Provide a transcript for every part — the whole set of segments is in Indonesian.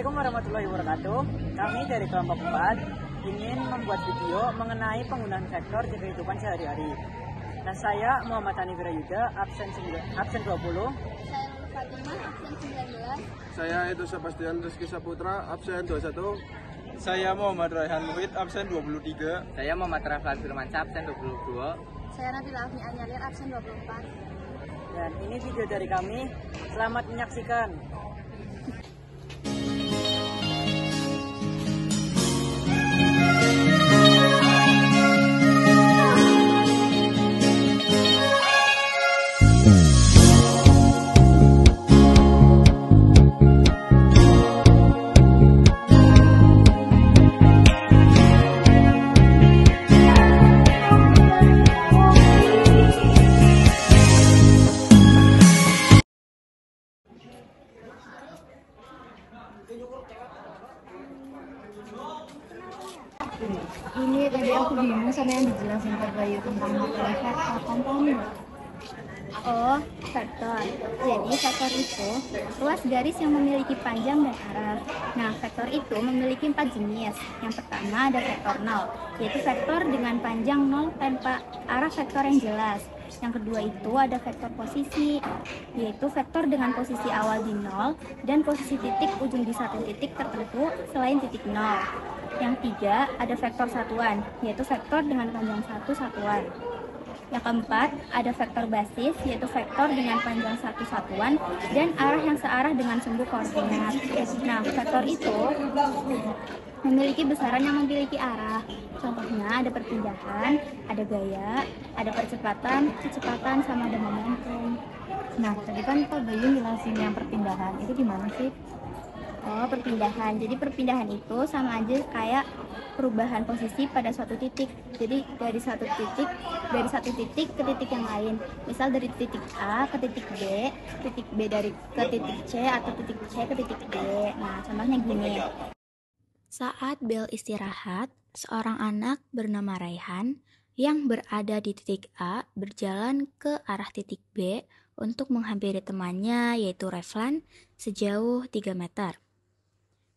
Assalamualaikum warahmatullahi wabarakatuh. Kami dari kelompok 4 ingin membuat video mengenai penggunaan vektor di kehidupan sehari-hari. Nah, saya Muhammad Hani Wirayuda, absen 9 absen 20. Saya Fatimah, absen 19. Saya itu Sebastian Rizky Saputra, absen 21. Saya Muhammad Raihan Muhid, absen 23. Saya Muhammad Raflan Firmansyah, absen 22. Saya Nabila Afni Anyalir, absen 24. Dan ini video dari kami. Selamat menyaksikan. Ini tadi aku bingung sama yang dijelasin Kak Bayu tentang vektor komponen. Oh, vektor. Jadi vektor itu ruas garis yang memiliki panjang dan arah. Nah, vektor itu memiliki empat jenis. Yang pertama ada vektor 0, yaitu vektor dengan panjang 0 tanpa arah vektor yang jelas. Yang kedua itu ada vektor posisi, yaitu vektor dengan posisi awal di 0 dan posisi titik ujung di satu titik tertentu selain titik 0. Yang tiga ada vektor satuan, yaitu vektor dengan panjang satu satuan. Yang keempat, ada vektor basis, yaitu vektor dengan panjang satu satuan dan arah yang searah dengan sumbu koordinat. Nah, vektor itu memiliki besaran yang memiliki arah. Contohnya ada perpindahan, ada gaya, ada percepatan, kecepatan, sama ada momentum. Nah, tadi kan Kak Bayu jelasin yang perpindahan. Itu gimana sih? Oh, perpindahan. Jadi perpindahan itu sama aja kayak perubahan posisi pada suatu titik. Jadi dari satu titik, dari satu titik ke titik yang lain. Misal dari titik A ke titik B, titik B dari ke titik C atau titik C ke titik D. Nah, contohnya gini. Saat bel istirahat, seorang anak bernama Raihan yang berada di titik A berjalan ke arah titik B untuk menghampiri temannya yaitu Reflan sejauh 3 meter.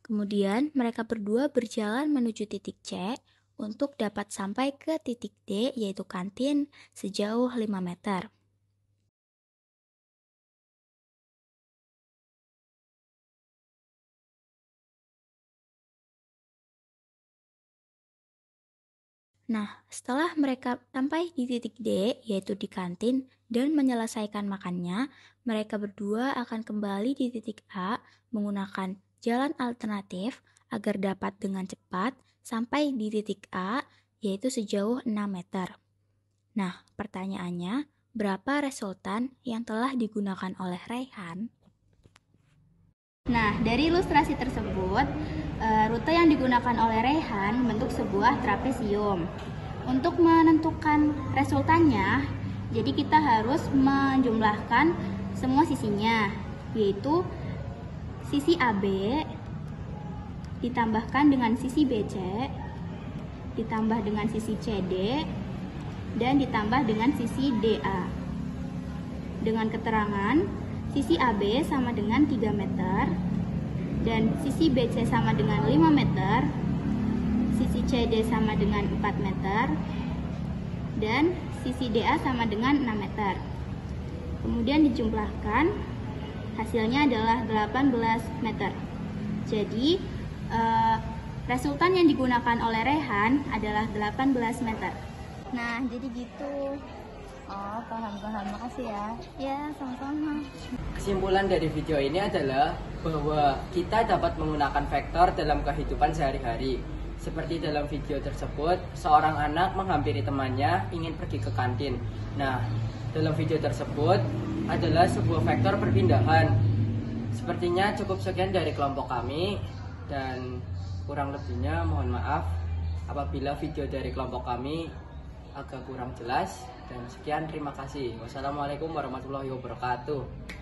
Kemudian mereka berdua berjalan menuju titik C untuk dapat sampai ke titik D yaitu kantin sejauh 5 meter. Nah, setelah mereka sampai di titik D, yaitu di kantin, dan menyelesaikan makannya, mereka berdua akan kembali di titik A menggunakan jalan alternatif agar dapat dengan cepat sampai di titik A, yaitu sejauh 6 meter. Nah, pertanyaannya, berapa resultan yang telah digunakan oleh Raihan? Nah, dari ilustrasi tersebut, eh, rute yang digunakan oleh Rehan bentuk sebuah trapesium. Untuk menentukan resultannya, jadi kita harus menjumlahkan semua sisinya, yaitu sisi AB ditambahkan dengan sisi BC, ditambah dengan sisi CD, dan ditambah dengan sisi DA. Dengan keterangan sisi AB sama dengan 3 meter dan sisi BC sama dengan 5 meter sisi CD sama dengan 4 meter dan sisi DA sama dengan 6 meter kemudian dijumlahkan hasilnya adalah 18 meter jadi eh, resultan yang digunakan oleh Rehan adalah 18 meter nah jadi gitu Oh, paham-paham. Makasih ya. ya sama-sama Kesimpulan dari video ini adalah bahwa kita dapat menggunakan vektor dalam kehidupan sehari-hari. Seperti dalam video tersebut, seorang anak menghampiri temannya ingin pergi ke kantin. Nah, dalam video tersebut adalah sebuah vektor perpindahan. Sepertinya cukup sekian dari kelompok kami dan kurang lebihnya mohon maaf. Apabila video dari kelompok kami agak kurang jelas dan sekian terima kasih. Wassalamualaikum warahmatullahi wabarakatuh